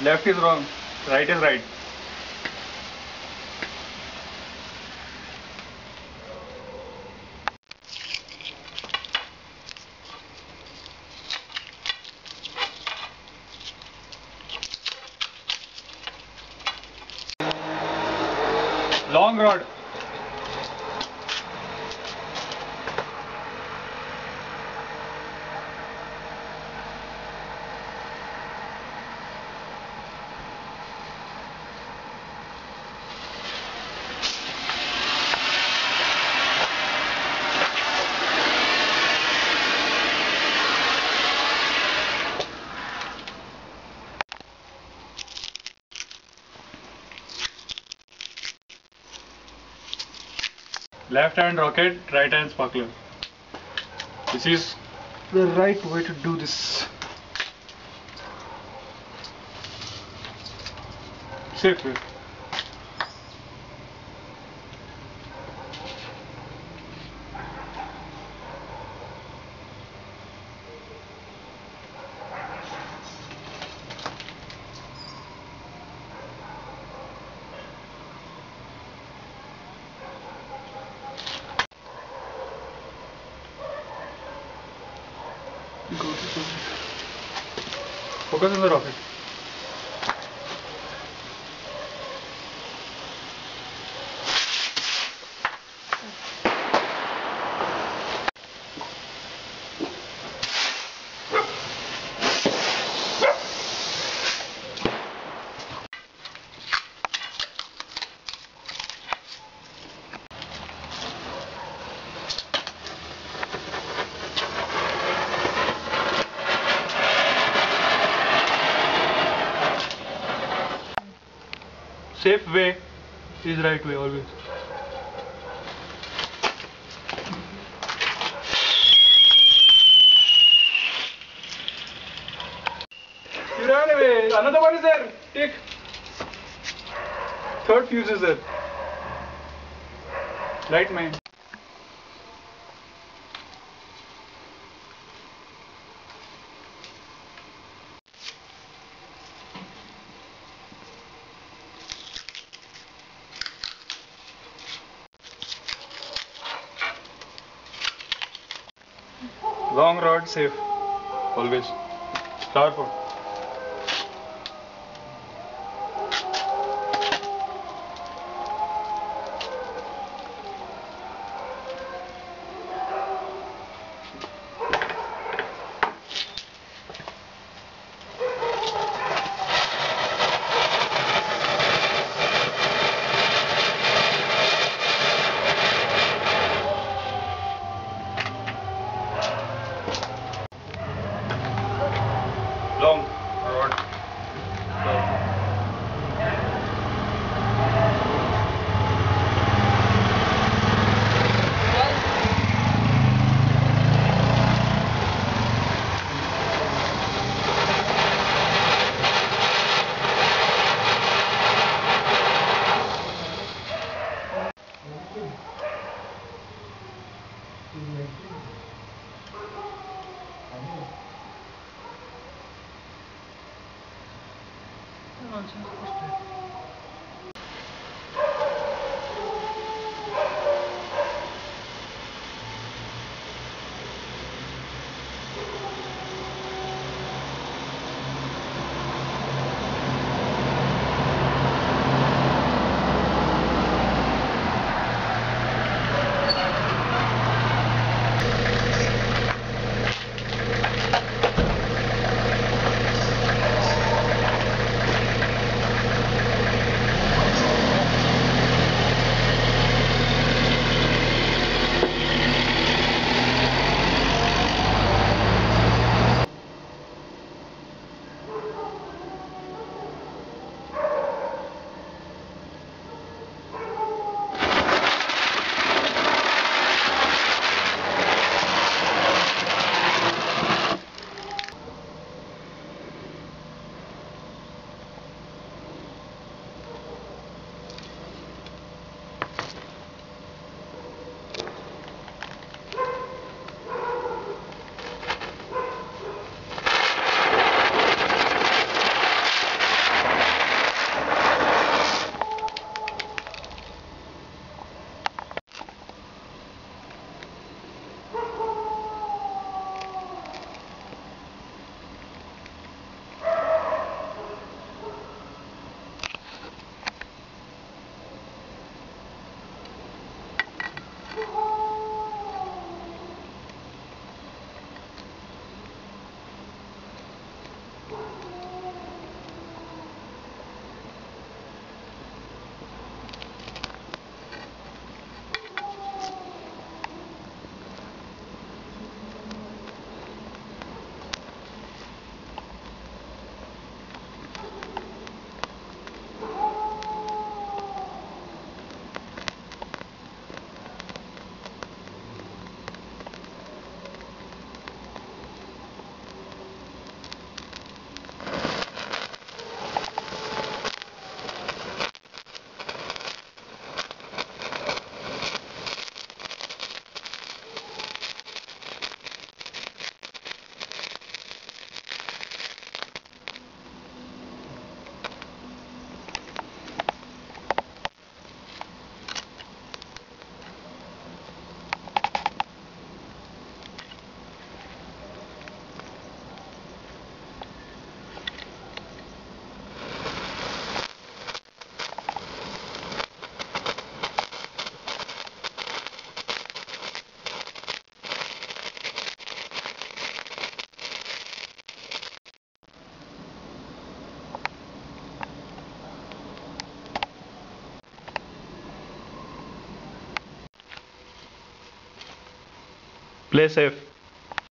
Left is wrong. Right is right. Long rod. Left hand rocket, right hand sparkler. This is the right way to do this. Safe Показуй на рахунок. Safe way is right way always. You ran away. Another one is there. Take. Third fuse is there. Light mine. Long rod safe. Always. Flower long Pronto. Play safe.